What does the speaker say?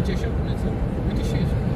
i 10 lecą, i 1000.